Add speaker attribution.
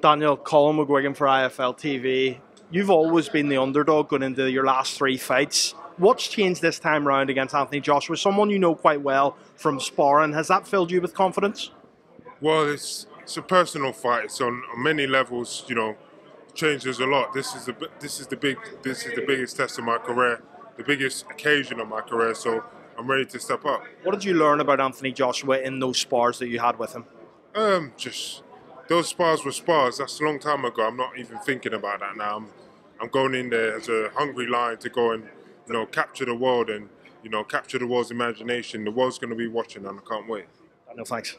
Speaker 1: Daniel, Colm McGuigan for IFL TV. You've always been the underdog going into your last three fights. What's changed this time round against Anthony Joshua? Someone you know quite well from sparring. Has that filled you with confidence?
Speaker 2: Well, it's it's a personal fight. It's on, on many levels. You know, changes a lot. This is the this is the big this is the biggest test of my career, the biggest occasion of my career. So I'm ready to step up.
Speaker 1: What did you learn about Anthony Joshua in those spars that you had with him?
Speaker 2: Um, just those spars were spars. That's a long time ago. I'm not even thinking about that now. I'm, I'm going in there as a hungry lion to go and you know capture the world and you know capture the world's imagination. The world's going to be watching, and I can't wait.
Speaker 1: Daniel, thanks.